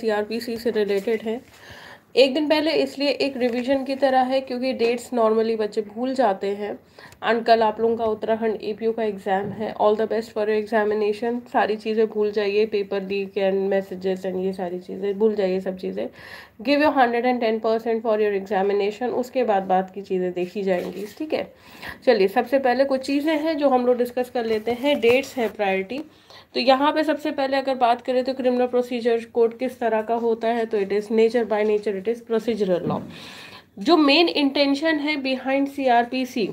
CrPC से related है। एक दिन पहले इसलिए एक रिवीजन की तरह है क्योंकि डेट्स नॉर्मली बच्चे भूल जाते हैं। एंड कल आप लोगों का उत्तराखंड एपीयू का एग्ज़ाम है। All the best for examination सारी चीज़ें भूल जाइए। Paper leak and messages and ये सारी चीज़ें। भूल जाइए सब चीज़ें। Give your hundred and ten percent for your examination उसके बाद बात की चीज़ें देखी जाएँगी। ठीक है? चलिए, सबसे पहले कुछ चीज़ें हैं जो हम लोग डिस्कस कर लेते हैं। डेट्स हैं प्रायोरिटी तो यहाँ पे सबसे पहले अगर बात करें तो क्रिमिनल प्रोसीजर कोड किस तरह का होता है तो it is nature by nature it is procedural law जो मेन इंटेंशन है बिहाइंड सीआरपीसी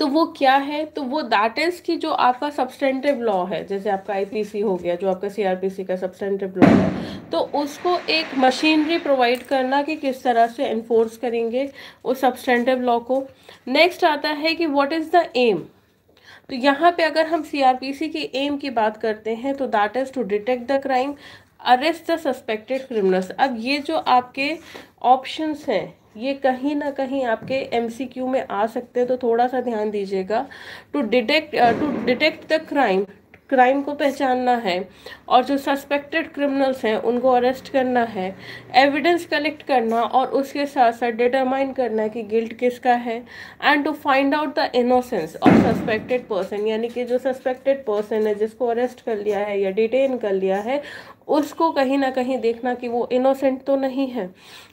तो वो क्या है? तो वो दैट इज़ कि जो आपका सब्सटेंटिव लॉ है, जैसे आपका आईपीसी हो गया, जो आपका सीआरपीसी का सब्सटेंटिव लॉ है तो उसको एक मशीनरी प्रोवाइड करना कि किस तरह से इन्फोर्स करेंगे उस सब्सटेंटिव लॉ को। नेक्स्ट आता है कि व्हाट इज़ द एम तो यहाँ पे अगर हम सीआरपीसी की एम की बात करते हैं तो that is to detect the crime arrest the suspected criminals अब ये जो आपके ऑप्शंस हैं, ये कहीं ना कहीं आपके एमसीक्यू में आ सकते हैं तो थोड़ा सा ध्यान दीजिएगा. To detect to detect the crime crime को पहचानना है और जो सस्पेक्टेड क्रिमिनल्स हैं, उनको अरेस्ट करना है एविडेंस कलेक्ट करना और उसके साथ साथ डिटरमाइन करना कि गिल्ट किसका है and to find out the innocence of suspected person यानी कि जो सस्पेक्टेड पर्सन है, जिसको अरेस्ट कर लिया है या डिटेन कर लिया है, उसको कहीं ना कहीं देखना कि वो इनोसेंट तो नहीं है।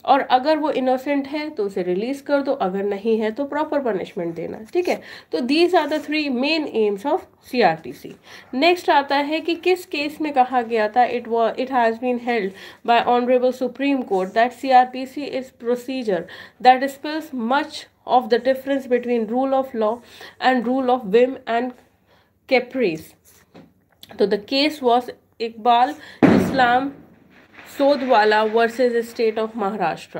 और अगर वो इनोसेंट है तो उसे रिलीज़ कर दो, अगर नहीं है तो प्रॉपर पनिशमेंट देना, ठीक है? तो these are the three main aims of सीआरटीसी next आता है कि किस केस में कहा गया था? It wa it has been held by honourable Supreme Court that C R P C is procedure that spells much of the difference between rule of law and rule of whim and caprice तो the case was Iqbal Islam Sodawala versus state of Maharashtra.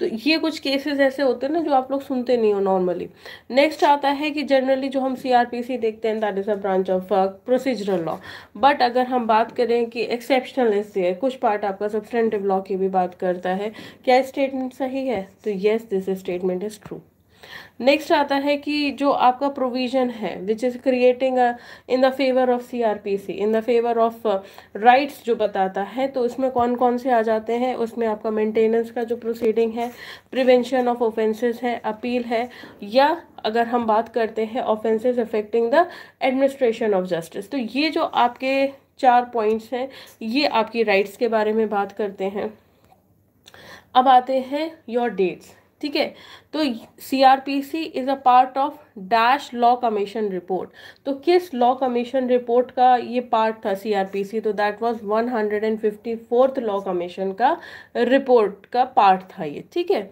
तो ये कुछ cases ऐसे होते हैं ना जो आप लोग सुनते नहीं हो नॉर्मली नेक्स्ट आता है कि जनरली जो हम सीआरपीसी देखते हैं that is a branch of procedural law but अगर हम बात करें कि एक्सेप्शनल है कुछ पार्ट आपका सब्सटेंटिव लॉ की भी बात करता है, क्या स्टेटमेंट सही है? तो yes this statement is true next आता है कि जो आपका प्रोविज़न है which is creating in the favour of CrPC in the favour of rights जो बताता है तो उसमें कौन कौन से आ जाते हैं? उसमें आपका मेंटेनेंस का जो प्रोसीडिंग है प्रिवेंशन ऑफ़ ऑफेंसेस है अपील है, या अगर हम बात करते हैं offences affecting the administration of justice तो ये जो आपके चार पॉइंट्स हैं, ये आपकी राइट्स के बारे में बात करते हैं। अब आते हैं योर डेट्स ठीक है? तो C R P C is a part of dash law commission report तो किस लॉ कमीशन रिपोर्ट का ये पार्ट था सी आर पी सी तो that was one hundred and fifty fourth law commission का रिपोर्ट का पार्ट था ये, ठीक है?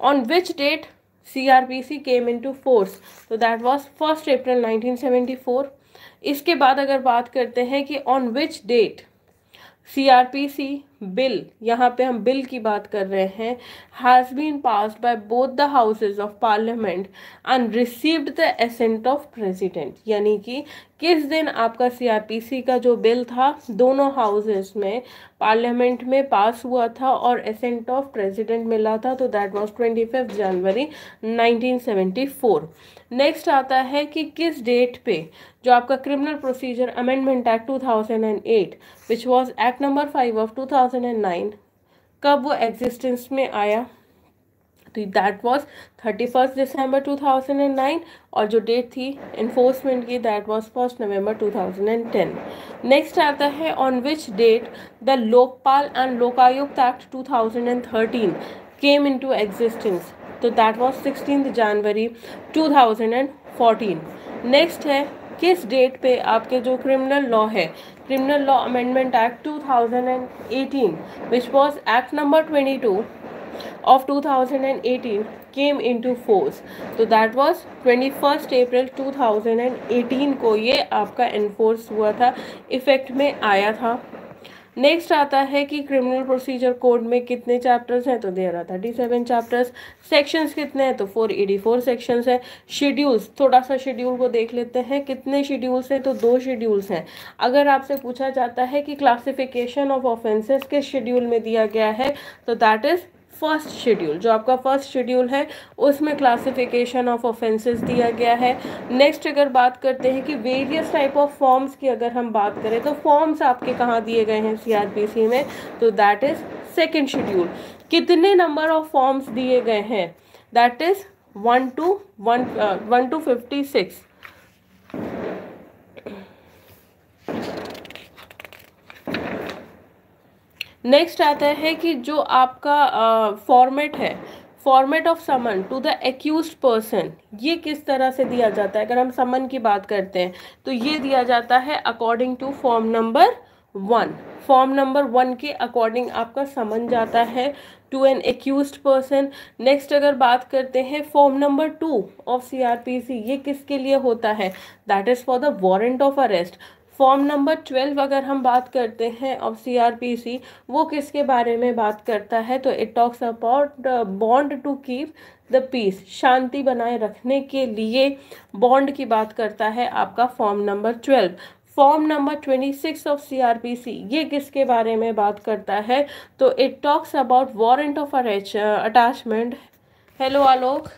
On which date C R P C came into force तो that was first April nineteen seventy four इसके बाद अगर बात करते हैं कि on which date C R P C bill, यहाँ पे हम बिल की बात कर रहे हैं has been pass by both the houses of parliament and received the assent of president यानी कि किस दिन आपका सीआरपीसी का जो बिल था, दोनों हाउसेज में पार्लियामेंट में पास हुआ था और एसेंट ऑफ़ प्रेसिडेंट मिला था तो that was twenty fifth January 1974 next आता है कि किस डेट पे, जो आपका criminal procedure amendment act 2008 which was act number five of 2009 कब वो एग्जिस्टेंस में आया? तो that was thirty first December 2009 और जो डेट थी इन्फोर्समेंट की that was first November 2010 next आता है on which date the Lokpal and Lokayukta act 2013 came into existence तो that was sixteen January 2014 next है किस डेट पे आपके जो क्रिमिनल लॉ है, criminal law amendment act 2018 which was act number 22 of 2018 came into force तो that was 21st April 2018 को ये आपका इन्फोर्स हुआ था इफ़ेक्ट में आया था। नेक्स्ट आता है कि क्रिमिनल प्रोसीजर कोड में कितने चैप्टर्स हैं? तो the there thirty seven chapters sections कितने हैं? तो फोर एटी फोर सेक्शंस हैं. शेड्यूल्स थोड़ा सा शेड्यूल को देख लेते हैं। कितने शेड्यूल्स हैं? तो दो शेड्यूल्स हैं। अगर आपसे पूछा जाता है कि क्लासिफिकेशन ऑफ़ ऑफेंसेस किस शेड्यूल में दिया गया है तो दैट इज़ फ़र्स्ट शेड्यूल, जो आपका फ़र्स्ट शेड्यूल है, उसमें क्लासिफिकेशन ऑफ़ ऑफेंसेस दिया गया है। नेक्स्ट अगर बात करते हैं कि वेरियस टाइप ऑफ़ फॉर्म्स की अगर हम बात करें तो फॉर्म्स आपके कहाँ दिए गए हैं सीआरपीसी में? तो दैट इज़ सेकेंड शेड्यूल कितने नंबर ऑफ़ फॉर्म्स दिए गए हैं? That is one two one one two fifty six next आता है कि जो आपका फॉर्मेट है format of summon to the accused person ये किस तरह से दिया जाता है? अगर हम समन की बात करते हैं तो ये दिया जाता है according to form number one form number one के अकॉर्डिंग आपका समन जाता है to an accused person next अगर बात करते हैं form number two of C R P C ये किसके लिए होता है? That is for the warrant of arrest form number twelve अगर हम बात करते हैं ऑफ़ सीआरपीसी वो किसके बारे में बात करता है? तो it talks about bond to keep the peace शांति बनाए रखने के लिए बॉन्ड की बात करता है आपका form number twelve. Form number twenty six of C R P C ये किसके बारे में बात करता है? तो it talks about warrant of attachment hello Alok.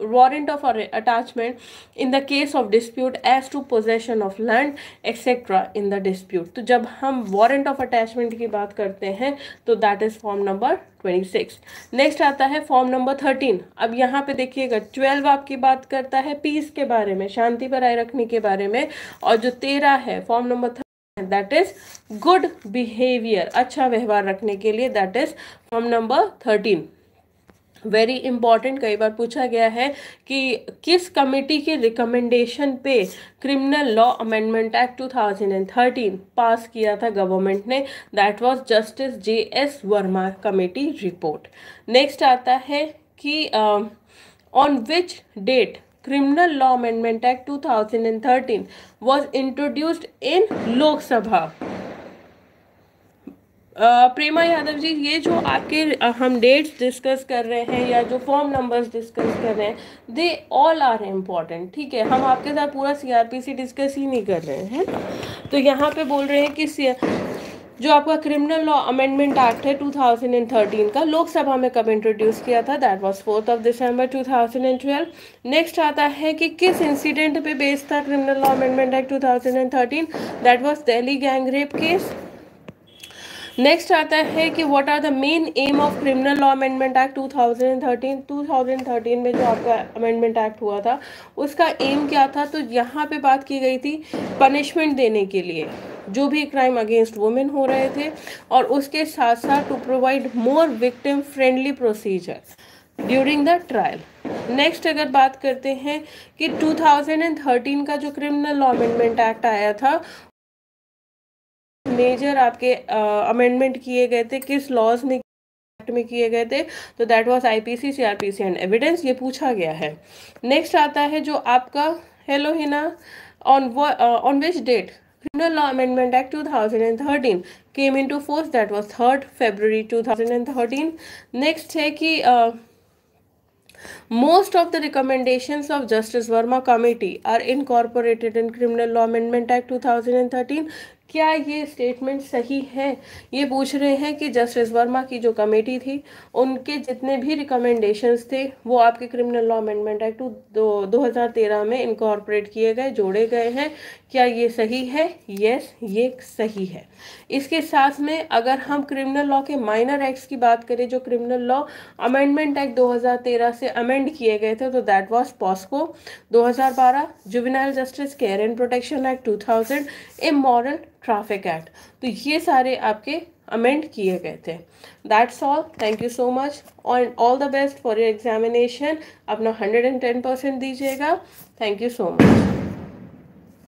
Warrant of attachment in the case of dispute as to possession of land etc in the dispute. तो जब हम warrant of attachment की बात करते हैं तो that is form number 26 next आता है फॉर्म नंबर 13 अब यहाँ पे देखिएगा 12 आपकी बात करता है पीस के बारे में, शांति बनाए रखने के बारे में, और जो तेरह है form number that is good behaviour अच्छा व्यवहार रखने के लिए that is form number thirteen very important कई बार पूछा गया है कि किस कमेटी के रिकमेंडेशन पे criminal law amendment act 2013 pass किया था गवर्नमेंट ने? That was justice J S Verma committee report next आता है कि on which date criminal law amendment act 2013 was introduced in Lok Sabha Prema Yadav ji, ये जो आपके हम डेट्स डिस्कस कर रहे हैं या जो फॉर्म नंबर्स डिस्कस कर रहे हैं दे ऑल आर इंपॉर्टेंट ठीक है? हम आपके साथ पूरा सीआरपीसी डिस्कस ही नहीं कर रहे हैं तो यहाँ पे बोल रहे हैं कि जो आपका क्रिमिनल लॉ अमेंडमेंट एक्ट है 2013 का, लोकसभा में कब इंट्रोड्यूस किया था? That was fourth of December 2012 next आता है कि किस इंसिडेंट पे बेस्ड था criminal law amendment act 2013 that was Delhi gang rape case next आता है कि what are the main aim of criminal law amendment act 2013 2013 में जो आपका अमेंडमेंट एक्ट हुआ था, उसका एम क्या था? तो यहाँ पे बात की गई थी पनिशमेंट देने के लिए। जो भी क्राइम अगेंस्ट वुमेन हो रहे थे और उसके साथ साथ to provide more victim friendly procedure during the trial next अगर बात करते हैं कि 2013 का जो क्रिमिनल लॉ अमेंडमेंट एक्ट आया था मेजर आपके अमेंडमेंट किए गए थे, किस लॉज में में किए गए थे तो that was IPC CrPC and evidence ये पूछा गया है। नेक्स्ट आता है जो आपका hello Hina on on which date criminal law amendment act 2013 came into force that was third February 2013 next है कि most of the recommendations of justice Verma committee are incorporated in criminal law amendment act 2013 क्या ये statement सही है? ये पूछ रहे हैं कि जस्टिस वर्मा की जो कमेटी थी, उनके जितने भी रिकमेंडेशंस थे, वो आपके क्रिमिनल लॉ अमेंडमेंट एक्ट दो हज़ार तेरह में इनकॉर्पोरेट किए गए, जोड़े गए हैं। क्या ये सही है? यस ये सही है। इसके साथ में अगर हम क्रिमिनल लॉ के माइनर एक्ट्स की बात करें, जो क्रिमिनल लॉ अमेंडमेंट एक्ट 2013 से अमेंड किए गए थे तो that was POCSO 2012 juvenile justice care and protection act 2000 immoral traffic act तो ये सारे आपके अमेंड किए गए थे. That's all thank you so much और all the best for your examination अपना हंड्रेड एंड टेन परसेंट दीजिएगा. Thank you so much